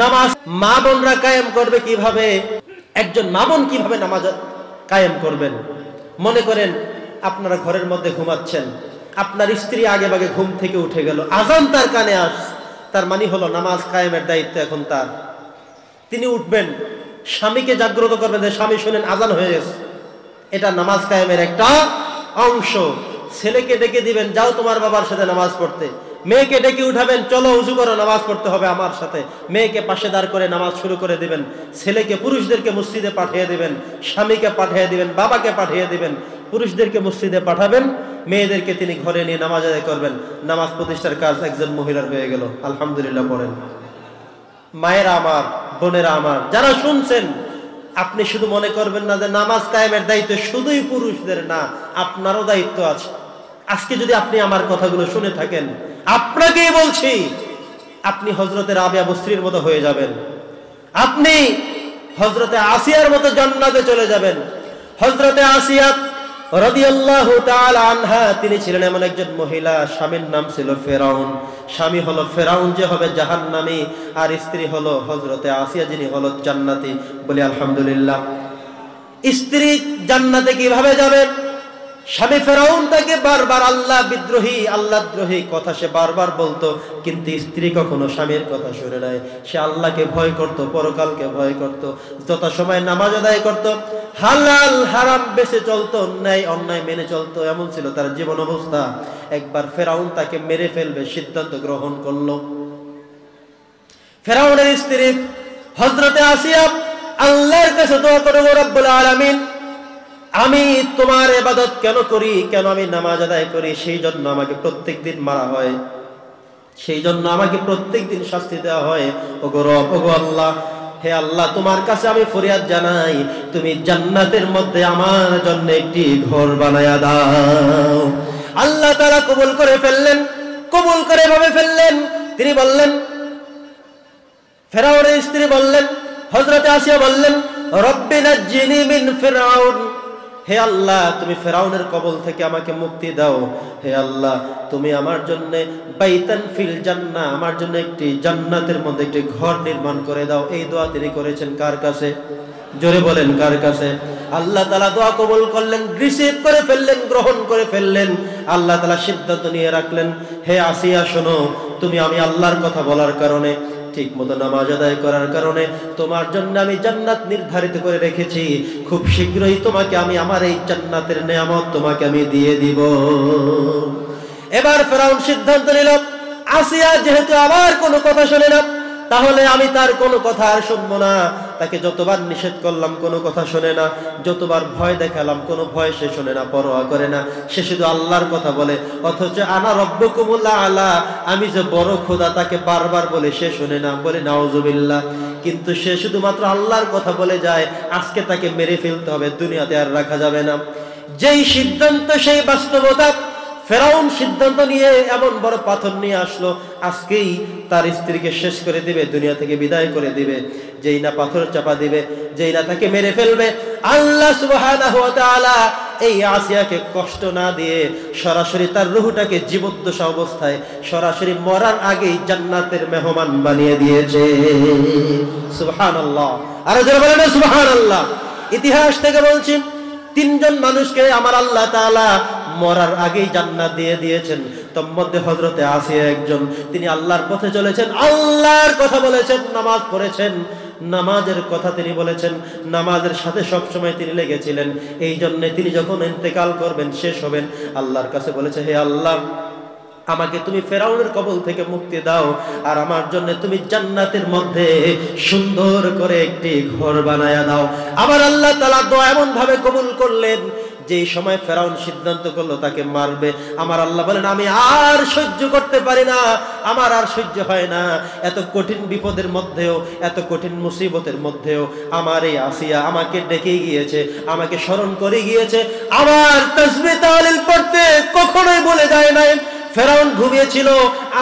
নামাজ মা বোনরা কায়েম করবে কীভাবে? একজন মা বোন কীভাবে নামাজ কায়েম করবেন? মনে করেন আপনারা ঘরের মধ্যে ঘুমাচ্ছেন, আপনার স্ত্রী আগে বাগে ঘুম থেকে উঠে গেল, আজান তার কানে আস, তার মানে হলো নামাজ কায়েমের দায়িত্ব এখন তার। তিনি উঠবেন, স্বামীকে জাগ্রত করবেন যে, স্বামী, শুনেন, আজান হয়ে গেছে। এটা নামাজ কায়েমের একটা অংশ। ছেলেকে ডেকে দিবেন, যাও তোমার বাবার সাথে নামাজ পড়তে। মেয়েকে ডেকে উঠাবেন, চলো উজু করো, নামাজ পড়তে হবে আমার সাথে। মেয়েকে পাশে দাঁড় করে নামাজ শুরু করে দিবেন। ছেলেকে, পুরুষদেরকে মসজিদে পাঠিয়ে দিবেন। স্বামীকে পাঠিয়ে দিবেন, বাবাকে পাঠিয়ে দিবেন। পুরুষদেরকে মসজিদে পাঠাবেন। মেয়েদেরকে তিনি ঘরে নিয়ে নামাজ আদায় করবেন। নামাজ প্রতিষ্ঠার কাজ একজন মহিলার হয়ে গেল। আলহামদুলিল্লাহ পড়েন। মায়েরা আমার, বোনেরা আমার, যারা শুনছেন, আপনি শুধু মনে করবেন না যে নামাজ কায়েমের দায়িত্ব শুধুই পুরুষদের না, আপনারও দায়িত্ব আছে। আজকে যদি আপনি আমার কথাগুলো শুনে থাকেন আপনাকেই বলছি, আপনি হজরতের আবিয়া বস্ত্রীর মতো হয়ে যাবেন। আপনি হজরতে আসিয়ার মতো জান্নাতে চলে যাবেন। হজরতে আসিয়া তিনি ছিলেন এমন একজন মহিলা, স্বামীর নাম ছিল ফেরাউন। স্বামী হলো ফেরাউন, যে হবে জাহান্নামী, আর স্ত্রী হলো হজরতে আসিয়া, যিনি হলো জান্নাতি বলি আলহামদুলিল্লাহ। স্ত্রী জান্নাতে কীভাবে যাবে স্বামী ফেরাউন তাকে বারবার আল্লাহ বিদ্রোহী, আল্লাহ দ্রোহী কথা সে বারবার বলতো, কিন্তু স্ত্রী কখনো স্বামীর কথা শুনে নাই। সে আল্লাহকে ভয় করত, পরকালকে ভয় করত যত সময় নামাজ আদায় করত। হালাল, হারাম, বেঁচে চলতো, অন্যায় অন্যায় মেনে চলতো, এমন ছিল তার জীবন অবস্থা। একবার ফেরাউন তাকে মেরে ফেলবে, সিদ্ধান্ত গ্রহণ করল। ফেরাউনের স্ত্রী হজরতে আসিয়া, আল্লাহর কাছে দোয়া করে রব্বুল আলামিন আমি তোমার এবাদত কেন করি? কেন আমি নামাজ আদায় করি? সেই জন্য আমাকে প্রত্যেক দিন মারা হয়। সেই জন্য আমাকে প্রত্যেক দিন শাস্তি দেওয়া হয়। ওগো রব, ওগো আল্লাহ, হে আল্লাহ, তোমার কাছে আমি ফরিয়াদ জানাই। তুমি জান্নাতের মধ্যে আমার জন্য একটি ঘর বানায়া দাও। আল্লাহ তারা কবুল করে ফেললেন। কবুল করে ভাবে ফেললেন। তিনি বললেন, ফেরাউনের স্ত্রী বললেন হজরতে আসিয়া বললেন রব্বিনা জিনি মিন ফেরাউন হে আল্লাহ, তুমি ফেরাউনের কবল থেকে আমাকে মুক্তি দাও। হে আল্লাহ, তুমি আমার জন্য বাইতান ফিল জান্না আমার জন্য একটি জান্নাতের মধ্যে একটি ঘর নির্মাণ করে দাও। এই দোয়া তিনি করেছেন কার কাছে? জোরে বলেন, কার কাছে? আল্লাহ তালা দোয়া কবল করলেন, রিসিভ করে ফেললেন, গ্রহণ করে ফেললেন। আল্লাহ তালা সিদ্ধান্ত নিয়ে রাখলেন, হে আসিয়া শোনো, তুমি আমি আল্লাহর কথা বলার কারণে ঠিক মতো নামাজ আদায় করার কারণে তোমার জন্য আমি জান্নাত নির্ধারিত করে রেখেছি। খুব শীঘ্রই তোমাকে আমি আমার এই জান্নাতের নিয়ামত তোমাকে আমি দিয়ে দিব। এবার ফেরাউন সিদ্ধান্ত নিল, আসিয়া যেহেতু আবার কোনো কথা শোনে না তাহলে আমি তার কোনো কথা আর শুনব না। তাকে যতবার নিষেধ করলাম, কোনো কথা শোনে না। যতবার ভয় দেখালাম, কোনো ভয় সে শোনে না, পরোয়া করে না। সে শুধু আল্লাহর কথা বলে। অথচ আনা রব্বকুমুল্লাহ আলা, আমি যে বড় খোদা তাকে বারবার বলে, সে শোনে না, বলে নাওজুবিল্লাহ কিন্তু সে শুধুমাত্র আল্লাহর কথা বলে যায়, আজকে তাকে মেরে ফেলতে হবে, দুনিয়াতে আর রাখা যাবে না। যেই সিদ্ধান্ত, সেই বাস্তবতা ফেরাউন সিদ্ধান্ত নিয়ে এমন বড় পাথর নিয়ে আসলো, আজকেই তার স্ত্রীকে শেষ করে দিবে, দুনিয়া থেকে বিদায় করে দিবে। যেই না পাথর চাপা দিবে, যেই না তাকে মেরে ফেলবে, আল্লাহ সুবহানাহু ওয়া তাআলা এই আসিয়াকে কষ্ট না দিয়ে সরাসরি তার রুহটাকে জীবদ্দশা অবস্থায় সরাসরি মরার আগেই জান্নাতের মেহমান বানিয়ে দিয়েছে। সুবহানাল্লাহ। আর যারা বলেন সুবহানাল্লাহ। ইতিহাস থেকে বলছি, তিনজন মানুষকে আমার আল্লাহ তাআলা মরার আগেই জান্নাত দিয়ে দিয়েছেন। তোর মধ্যে হজরতে আসিয়া একজন, তিনি আল্লাহর পথে চলেছেন, আল্লাহর কথা বলেছেন, নামাজ পড়েছেন। নামাজের কথা তিনি বলেছেন, নামাজের সাথে সব সময় তিনি লেগেছিলেন। এই জন্যে তিনি যখন ইন্তেকাল করবেন, শেষ হবেন, আল্লাহর কাছে বলেছে, হে আল্লাহ, আমাকে তুমি ফেরাউনের কবল থেকে মুক্তি দাও, আর আমার জন্য তুমি জান্নাতের মধ্যে সুন্দর করে একটি ঘর বানায়া দাও। আবার আল্লাহ তালা দোয়া এমন ভাবে কবুল করলেন যে সময় ফেরাউন সিদ্ধান্ত করল তাকে মারবে, আমার আল্লাহ বলেন, আমি আর সহ্য করতে পারি না, আমার আর সহ্য হয় না। এত কঠিন বিপদের মধ্যেও, এত কঠিন মুসিবতের মধ্যেও আমার এই আসিয়া আমাকে ডেকে গিয়েছে, আমাকে স্মরণ করে গিয়েছে। আমার তসবে তাহলিল পড়তে কখনোই বলে যায় নাই। ফেরাউন ঘুমিয়েছিল,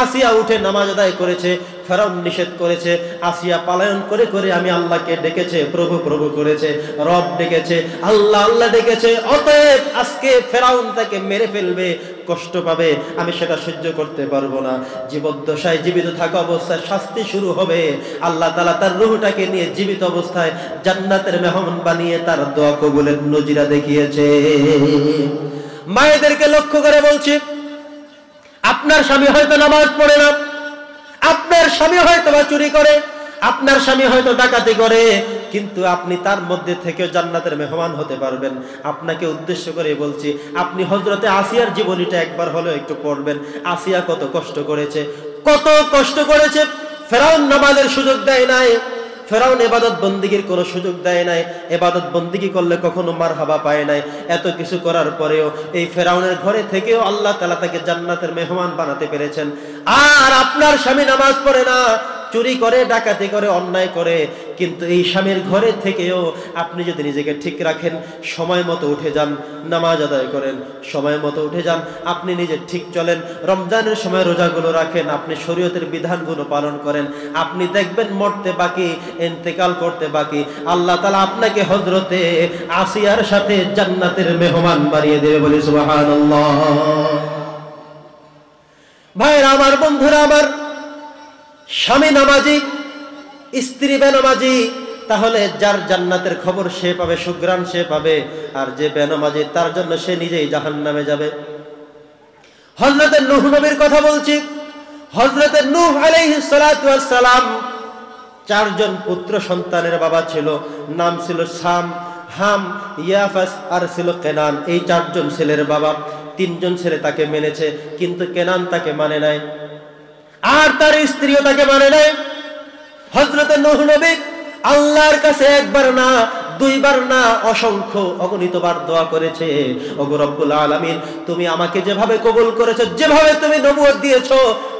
আসিয়া উঠে নামাজ আদায় করেছে, ফেরাউন নিষেধ করেছে, আসিয়া পালায়ন করে করে আমি আল্লাহকে ডেকেছে, প্রভু প্রভু করেছে, রব ডেকেছে, আল্লাহ আল্লাহ ডেকেছে, অতএব আজকে ফেরাউন তাকে মেরে ফেলবে, কষ্ট পাবে, আমি সেটা সহ্য করতে পারব না। জীবদ্দশায় জীবিত থাকা অবস্থায় শাস্তি শুরু হবে। আল্লাহ তালা তার রুহটাকে নিয়ে জীবিত অবস্থায় জান্নাতের মেহমান বানিয়ে তার দোয়া কবুলের নজিরা দেখিয়েছে। মায়েদেরকে লক্ষ্য করে বলছি আপনার স্বামী হয়তো নামাজ পড়ে না। আপনার স্বামী হয়তো বা চুরি করে। আপনার স্বামী হয়তো ডাকাতি করে। কিন্তু আপনি তার মধ্যে থেকে জান্নাতের মেহমান হতে পারবেন। আপনাকে উদ্দেশ্য করে বলছি, আপনি হজরতে আসিয়ার জীবনীটা একবার হলেও একটু পড়বেন। আসিয়া কত কষ্ট করেছে, কত কষ্ট করেছে। ফেরাউন নামাজের সুযোগ দেয় নাই। ফেরাউন এবাদত বন্দিগির কোনো সুযোগ দেয় নাই। এবাদত বন্দিগি করলে কখনো মার হাবা পায় নাই। এত কিছু করার পরেও এই ফেরাউনের ঘরে থেকেও আল্লাহ তালা তাকে জান্নাতের মেহমান বানাতে পেরেছেন। আর আপনার স্বামী নামাজ পড়ে না, চুরি করে, ডাকাতি করে, অন্যায় করে কিন্তু এই স্বামীর ঘরে থেকেও আপনি যদি নিজেকে ঠিক রাখেন, সময় মতো উঠে যান, নামাজ আদায় করেন, সময় মতো উঠে যান, আপনি নিজে ঠিক চলেন, রমজানের সময় রোজাগুলো রাখেন, আপনি শরীয়তের বিধানগুলো পালন করেন, আপনি দেখবেন মরতে বাকি, এন্তেকাল করতে বাকি, আল্লাহ তালা আপনাকে হজরতে আসিয়ার সাথে জান্নাতের মেহমান বাড়িয়ে দেবে বলি সুবাহ ভাইরা, আমার বন্ধুরা, আমার স্বামী নামাজি স্ত্রী বেনামাজি, তাহলে যার জান্নাতের খবর সে পাবে সুগ্রাম সে পাবে, আর যে বেনামাজি, তার জন্য সে নিজেই জাহান নামে যাবে। হজরতের নুহ নবীর কথা বলছি। হজরতের নুহ সালাম চারজন পুত্র সন্তানের বাবা ছিল, নাম ছিল সাম, হাম, ইয়াফাস, আর ছিল কেনান। এই চারজন ছেলের বাবা, তিনজন ছেলে তাকে মেনেছে, কিন্তু কেনান তাকে মানে নাই। আর তার স্ত্রীও তাকে মানে নাই। হজরত নবী আল্লাহর কাছে একবার না, দুইবার না অসংখ্য অগণিতবার দোয়া করেছে। অগরব্বুল আলমিন, তুমি আমাকে যেভাবে কবুল করেছ, যেভাবে তুমি নবুয় দিয়েছ,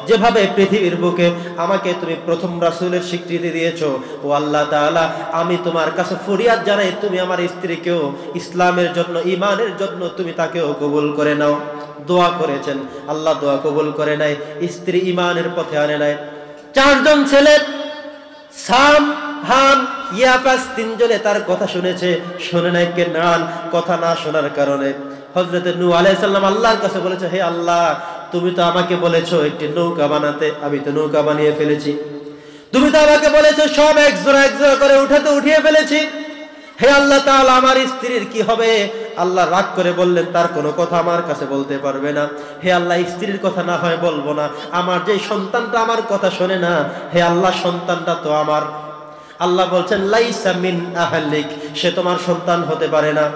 যেভাবে পৃথিবীর বুকে আমাকে তুমি প্রথম রাসুলের স্বীকৃতি দিয়েছ, ও আল্লাহ তাআলা, আমি তোমার কাছে ফরিয়াদ জানাই, তুমি আমার স্ত্রীকেও ইসলামের জন্য ইমানের জন্য তুমি তাকেও কবুল করে নাও। দোয়া করেছেন। আল্লাহ দোয়া কবুল করে নাই, স্ত্রী ইমানের পথে আনে নাই। চারজন ছেলে সাম, হাম ইয়াফাস তিনজনে তার কথা শুনেছে, শুনে নাই কে নান, কথা না শোনার কারণে। নু আলাইসাল্লাম আল্লাহর কাছে বলেছে, হে আল্লাহ, তুমি তো আমাকে বলেছ একটি নৌকা বানাতে, আমি তো নৌকা বানিয়ে ফেলেছি। তুমি তো আমাকে বলেছ সব এক জোড়া এক জোড়া করে উঠাতে, উঠিয়ে ফেলেছি। হে আল্লাহ তাহলে আমার স্ত্রীর কি হবে? আল্লাহ রাগ করে বললেন, তার কোনো কথা আমার কাছে বলতে পারবে না। হে আল্লাহ, স্ত্রীর কথা না হয় বলব না। আমার যে সন্তানটা আমার কথা শোনে না, হে আল্লাহ, সন্তানটা তো আমার। আল্লাহ বলছেন, লাইসা মিন আহলিক, সে তোমার সন্তান হতে পারে না।